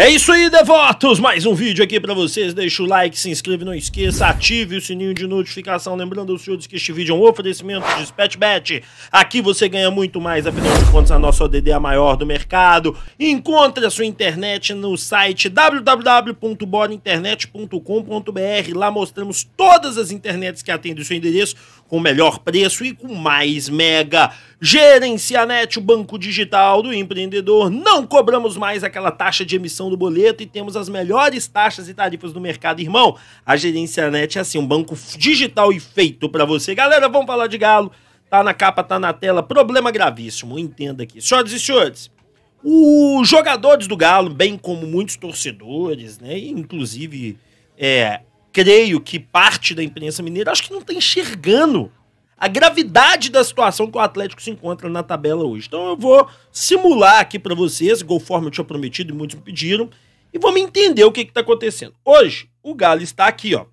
É isso aí, devotos! Mais um vídeo aqui pra vocês. Deixa o like, se inscreve, não esqueça, ative o sininho de notificação. Lembrando aos senhores que este vídeo é um oferecimento de SpetBet. Aqui você ganha muito mais, afinal de contas, a nossa ODD é a maior do mercado. Encontre a sua internet no site www.borinternet.com.br. Lá mostramos todas as internets que atendem o seu endereço com melhor preço e com mais mega. Gerencianet, o banco digital do empreendedor. Não cobramos mais aquela taxa de emissão do boleto e temos as melhores taxas e tarifas do mercado, irmão. A Gerencianet é assim, um banco digital e feito para você. Galera, vamos falar de galo. Tá na capa, tá na tela. Problema gravíssimo, entenda aqui. Senhoras e senhores, os jogadores do Galo, bem como muitos torcedores, né, inclusive é, creio que parte da imprensa mineira acho que não está enxergando a gravidade da situação que o Atlético se encontra na tabela hoje. Então eu vou simular aqui para vocês, conforme eu tinha prometido e muitos me pediram, e vamos entender o que está acontecendo. Hoje, o Galo está aqui, ó,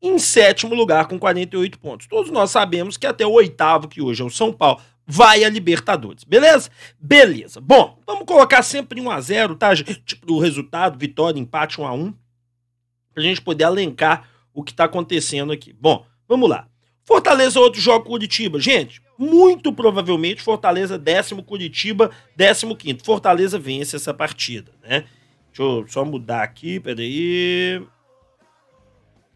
em sétimo lugar com 48 pontos. Todos nós sabemos que até o oitavo, que hoje é o São Paulo, vai a Libertadores, beleza? Beleza. Bom, vamos colocar sempre 1 a 0 tá? Tipo, o resultado, vitória, empate 1 a 1 para a gente poder alencar o que está acontecendo aqui. Bom, vamos lá. Fortaleza outro jogo Curitiba. Gente, muito provavelmente Fortaleza décimo, Curitiba décimo quinto. Fortaleza vence essa partida, né? Deixa eu só mudar aqui, peraí.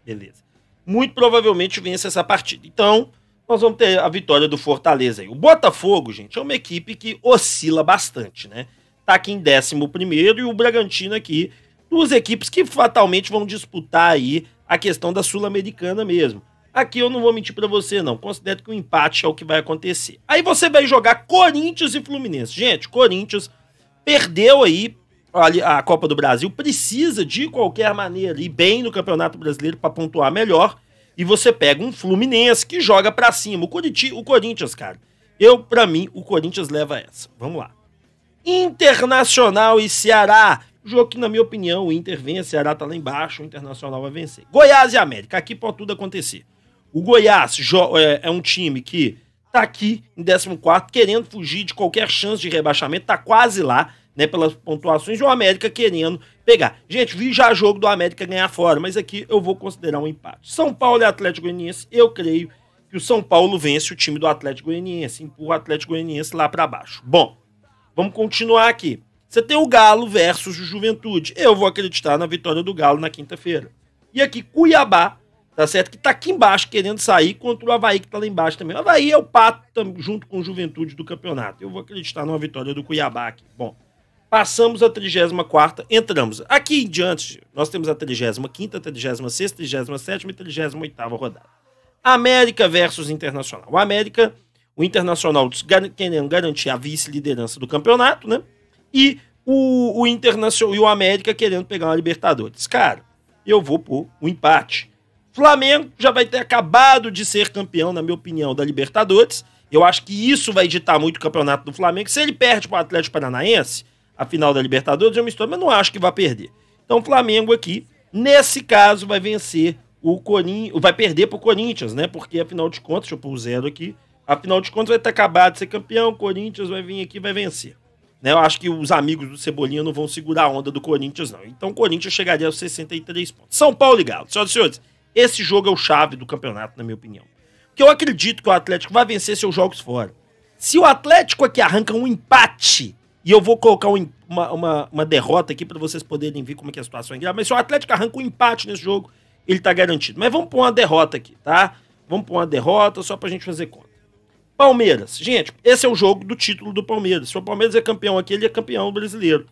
Beleza. Muito provavelmente vence essa partida. Então, nós vamos ter a vitória do Fortaleza aí. O Botafogo, gente, é uma equipe que oscila bastante, né? Tá aqui em décimo primeiro e o Bragantino aqui duas equipes que fatalmente vão disputar aí a questão da Sul-Americana mesmo. Aqui eu não vou mentir para você, não. Considero que o um empate é o que vai acontecer. Aí você vai jogar Corinthians e Fluminense. Gente, Corinthians perdeu aí a Copa do Brasil, precisa de qualquer maneira ir bem no Campeonato Brasileiro para pontuar melhor. E você pega um Fluminense que joga para cima. O, Curiti, o Corinthians, cara. Eu, para mim, o Corinthians leva essa. Vamos lá. Internacional e Ceará. Jogo que, na minha opinião, o Inter vence, Ceará tá lá embaixo, o Internacional vai vencer. Goiás e América, aqui pode tudo acontecer. O Goiás é, é, um time que tá aqui em 14 querendo fugir de qualquer chance de rebaixamento, tá quase lá, né, pelas pontuações, e o América querendo pegar. Gente, vi já jogo do América ganhar fora, mas aqui eu vou considerar um empate. São Paulo e Atlético Goianiense, eu creio que o São Paulo vence o time do Atlético Goianiense, empurra o Atlético Goianiense lá para baixo. Bom, vamos continuar aqui. Você tem o Galo versus o Juventude. Eu vou acreditar na vitória do Galo na quinta-feira. E aqui, Cuiabá, tá certo? Que tá aqui embaixo querendo sair contra o Havaí, que tá lá embaixo também. O Havaí é o pato junto com o Juventude do campeonato. Eu vou acreditar numa vitória do Cuiabá aqui. Bom, passamos a 34 entramos. Aqui em diante, nós temos a 35 36 37 e 38 rodada. América versus Internacional. O América, o Internacional querendo garantir a vice-liderança do campeonato, né? E o, o Internacional e o América querendo pegar uma Libertadores. Cara, eu vou por um empate. Flamengo já vai ter acabado de ser campeão, na minha opinião, da Libertadores. Eu acho que isso vai ditar muito o campeonato do Flamengo. Se ele perde para o Atlético Paranaense, a final da Libertadores, é uma história, mas não acho que vai perder. Então, Flamengo aqui, nesse caso, vai vencer o Corinthians, vai perder para o Corinthians, né? Porque afinal de contas, deixa eu pôr o zero aqui. Afinal de contas, vai ter acabado de ser campeão, o Corinthians vai vir aqui e vai vencer. Né, eu acho que os amigos do Cebolinha não vão segurar a onda do Corinthians, não. Então o Corinthians chegaria aos 63 pontos. São Paulo e Galo. Senhoras e senhores, esse jogo é o chave do campeonato, na minha opinião. Porque eu acredito que o Atlético vai vencer seus jogos fora. Se o Atlético aqui arranca um empate, e eu vou colocar um, uma, uma, uma, derrota aqui para vocês poderem ver como é que a situação é grave, mas se o Atlético arranca um empate nesse jogo, ele tá garantido. Mas vamos pôr uma derrota aqui, tá? Vamos pôr uma derrota só pra gente fazer conta. Palmeiras. Gente, esse é o jogo do título do Palmeiras. Se o Palmeiras é campeão aqui, ele é campeão brasileiro.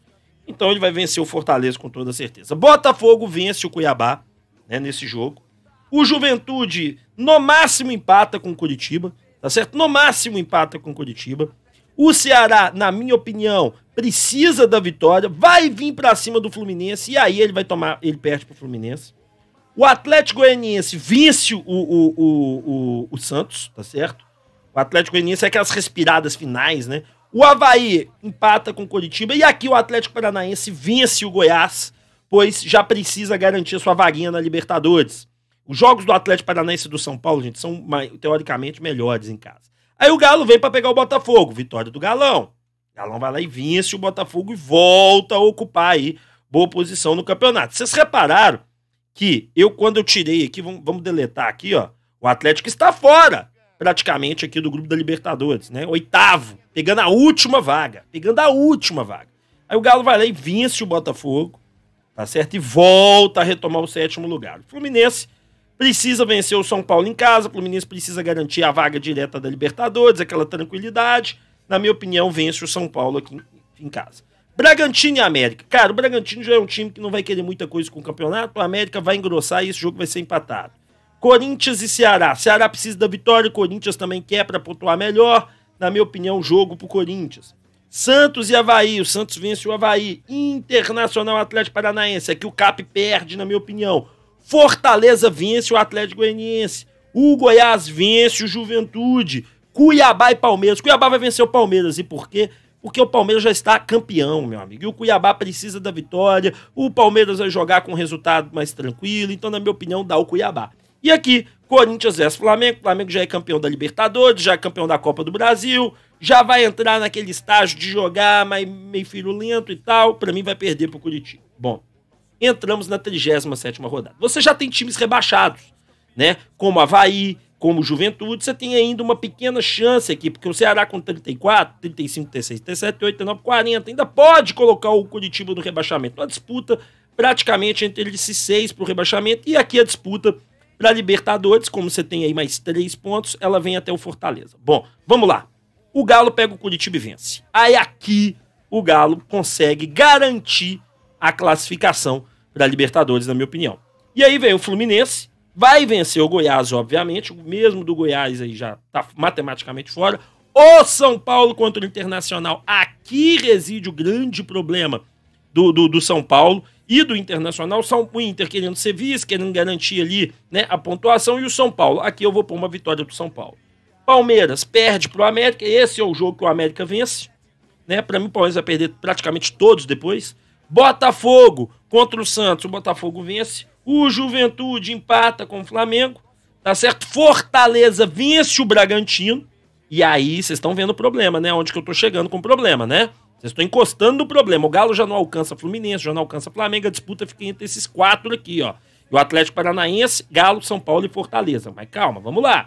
Então ele vai vencer o Fortaleza com toda certeza. Botafogo vence o Cuiabá né, nesse jogo. O Juventude, no máximo, empata com o Curitiba. Tá certo? No máximo, empata com o Curitiba. O Ceará, na minha opinião, precisa da vitória. Vai vir para cima do Fluminense. E aí ele vai tomar. Ele perde pro Fluminense. O Atlético Goianiense vence o, o, o, o, o Santos, tá certo? O Atlético Goianiense é aquelas respiradas finais, né? O Havaí empata com o Curitiba e aqui o Atlético Paranaense vence o Goiás, pois já precisa garantir sua vaguinha na Libertadores. Os jogos do Atlético Paranaense e do São Paulo, gente, são teoricamente melhores em casa. Aí o Galo vem para pegar o Botafogo, vitória do Galão. O Galão vai lá e vence o Botafogo e volta a ocupar aí boa posição no campeonato. Vocês repararam que eu, quando eu tirei aqui, vamos, vamos deletar aqui, ó, o Atlético está fora, praticamente, aqui do grupo da Libertadores, né? Oitavo, pegando a última vaga, pegando a última vaga. Aí o Galo vai lá e vence o Botafogo, tá certo? E volta a retomar o sétimo lugar. O Fluminense precisa vencer o São Paulo em casa, o Fluminense precisa garantir a vaga direta da Libertadores, aquela tranquilidade. Na minha opinião, vence o São Paulo aqui em, em casa. Bragantino e América. Cara, o Bragantino já é um time que não vai querer muita coisa com o campeonato. O América vai engrossar e esse jogo vai ser empatado. Corinthians e Ceará. Ceará precisa da vitória, Corinthians também quer para pontuar melhor. Na minha opinião, jogo pro Corinthians. Santos e Havaí. O Santos vence o Havaí. Internacional Atlético Paranaense. Aqui o Cap perde, na minha opinião. Fortaleza vence o Atlético Goianiense. O Goiás vence o Juventude. Cuiabá e Palmeiras. Cuiabá vai vencer o Palmeiras. E por quê? Porque o Palmeiras já está campeão, meu amigo. E o Cuiabá precisa da vitória. O Palmeiras vai jogar com um resultado mais tranquilo. Então, na minha opinião, dá o Cuiabá. E aqui, Corinthians vs Flamengo. O Flamengo já é campeão da Libertadores, já é campeão da Copa do Brasil. Já vai entrar naquele estágio de jogar mais meio lento e tal. Para mim, vai perder pro Curitiba. Bom, entramos na 37 rodada. Você já tem times rebaixados, né? Como Havaí, como Juventude, você tem ainda uma pequena chance aqui, porque o Ceará com 34, 35, 36, 37, 89, 40, ainda pode colocar o Curitiba no rebaixamento. Uma disputa praticamente entre esses seis para o rebaixamento, e aqui a disputa para Libertadores, como você tem aí mais três pontos, ela vem até o Fortaleza. Bom, vamos lá. O Galo pega o Curitiba e vence. Aí aqui o Galo consegue garantir a classificação para Libertadores, na minha opinião. E aí vem o Fluminense, Vai vencer o Goiás, obviamente. O mesmo do Goiás aí já está matematicamente fora. O São Paulo contra o Internacional. Aqui reside o grande problema do, do, do São Paulo e do Internacional. São o Inter querendo ser vice, querendo garantir ali né, a pontuação. E o São Paulo. Aqui eu vou pôr uma vitória do São Paulo. Palmeiras perde para o América. Esse é o jogo que o América vence. Né? Para mim, o Palmeiras vai perder praticamente todos depois. Botafogo contra o Santos. O Botafogo vence. O Juventude empata com o Flamengo, tá certo? Fortaleza vence o Bragantino. E aí, vocês estão vendo o problema, né? Onde que eu tô chegando com o problema, né? Vocês estão encostando no problema. O Galo já não alcança Fluminense, já não alcança Flamengo. A disputa fica entre esses quatro aqui, ó. O Atlético Paranaense, Galo, São Paulo e Fortaleza. Mas calma, vamos lá.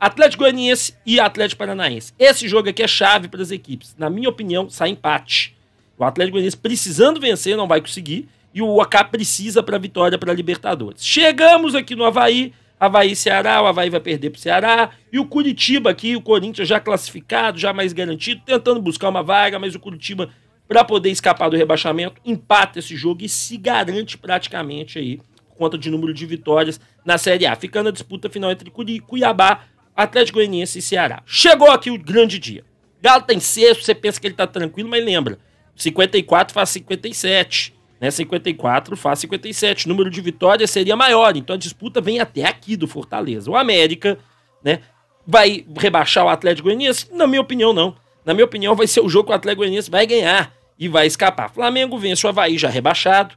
Atlético Goianiense e Atlético Paranaense. Esse jogo aqui é chave para as equipes. Na minha opinião, sai empate. O Atlético Goianiense precisando vencer não vai conseguir e o AK precisa para vitória para Libertadores. Chegamos aqui no Havaí, Havaí Ceará, o Havaí vai perder para o Ceará, e o Curitiba aqui, o Corinthians já classificado, já mais garantido, tentando buscar uma vaga, mas o Curitiba, para poder escapar do rebaixamento, empata esse jogo e se garante praticamente aí, por conta de número de vitórias na Série A, ficando a disputa final entre Cuiabá, Atlético Goianiense e Ceará. Chegou aqui o grande dia. Galo tem sexto, você pensa que ele tá tranquilo, mas lembra, 54 faz 57 né? 54 faz 57. O número de vitórias seria maior, então a disputa vem até aqui do Fortaleza. O América, né? Vai rebaixar o Atlético Goianiense? Na minha opinião, não. Na minha opinião, vai ser o jogo que o Atlético Goianiense vai ganhar e vai escapar. Flamengo vence o Havaí já rebaixado.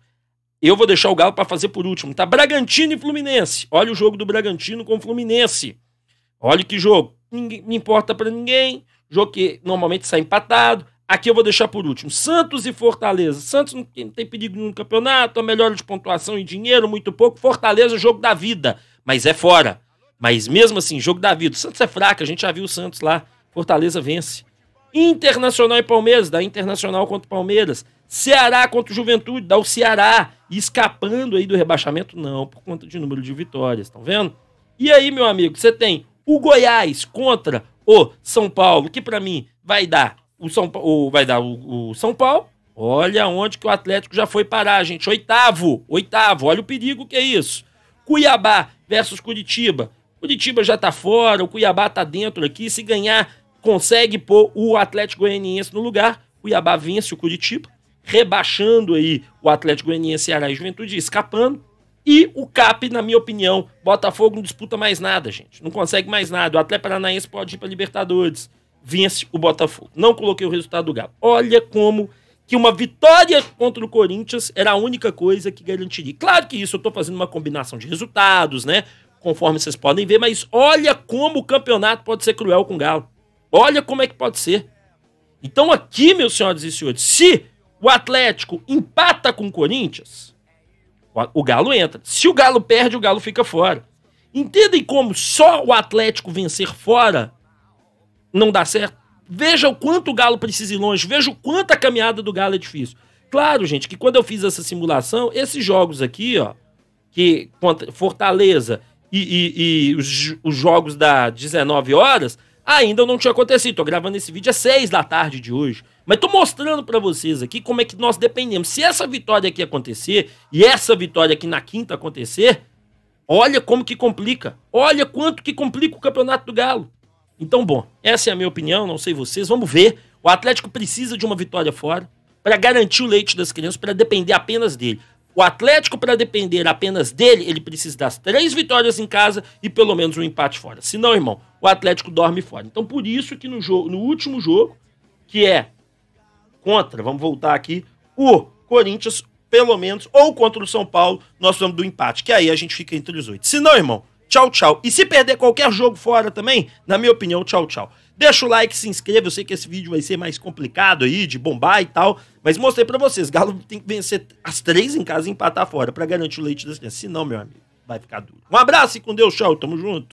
Eu vou deixar o Galo para fazer por último. Tá Bragantino e Fluminense. Olha o jogo do Bragantino com o Fluminense. Olha que jogo. Ninguém, não importa para ninguém. Jogo que normalmente sai empatado. Aqui eu vou deixar por último. Santos e Fortaleza. Santos não tem, não tem perigo no campeonato, a melhor de pontuação e dinheiro, muito pouco. Fortaleza, jogo da vida. Mas é fora. Mas mesmo assim, jogo da vida. O Santos é fraco, a gente já viu o Santos lá. Fortaleza vence. Internacional e Palmeiras, dá Internacional contra o Palmeiras. Ceará contra o Juventude, dá o Ceará. escapando aí do rebaixamento, não, por conta de número de vitórias, estão vendo? E aí, meu amigo, você tem o Goiás contra o São Paulo, que para mim vai dar o São Paulo vai dar o, o, São Paulo. Olha onde que o Atlético já foi parar, gente. Oitavo, oitavo. Olha o perigo que é isso. Cuiabá versus Curitiba. Curitiba já tá fora, o Cuiabá tá dentro aqui. Se ganhar, consegue pôr o Atlético Goianiense no lugar. Cuiabá vence o Curitiba, rebaixando aí o Atlético Goianiense, Ceará e Juventude, escapando. E o CAP, na minha opinião, Botafogo não disputa mais nada, gente. Não consegue mais nada. O Atlético Paranaense pode ir para Libertadores vence o Botafogo. Não coloquei o resultado do Galo. Olha como que uma vitória contra o Corinthians era a única coisa que garantiria. Claro que isso eu estou fazendo uma combinação de resultados, né? Conforme vocês podem ver, mas olha como o campeonato pode ser cruel com o Galo. Olha como é que pode ser. Então aqui, meus senhores e senhores, se o Atlético empata com o Corinthians, o Galo entra. Se o Galo perde, o Galo fica fora. Entendem como só o Atlético vencer fora não dá certo? Veja o quanto o Galo precisa ir longe, veja o quanto a caminhada do Galo é difícil. Claro, gente, que quando eu fiz essa simulação, esses jogos aqui, ó, que contra Fortaleza e, e, e os, os, jogos da 19 horas, ainda não tinha acontecido. Tô gravando esse vídeo às 6 da tarde de hoje. Mas tô mostrando para vocês aqui como é que nós dependemos. Se essa vitória aqui acontecer e essa vitória aqui na quinta acontecer, olha como que complica. Olha quanto que complica o Campeonato do Galo. Então, bom, essa é a minha opinião, não sei vocês. Vamos ver. O Atlético precisa de uma vitória fora para garantir o leite das crianças, para depender apenas dele. O Atlético, para depender apenas dele, ele precisa das três vitórias em casa e pelo menos um empate fora. Se não, irmão, o Atlético dorme fora. Então, por isso que no, jogo, no último jogo, que é contra, vamos voltar aqui, o Corinthians, pelo menos, ou contra o São Paulo, nós vamos do empate, que aí a gente fica entre os oito. Se não, irmão, tchau, tchau. E se perder qualquer jogo fora também, na minha opinião, tchau, tchau. Deixa o like, se inscreva. Eu sei que esse vídeo vai ser mais complicado aí, de bombar e tal. Mas mostrei para vocês. Galo tem que vencer as três em casa e empatar fora para garantir o leite das crianças. Se não, meu amigo, vai ficar duro. Um abraço e com Deus, tchau. Tamo junto.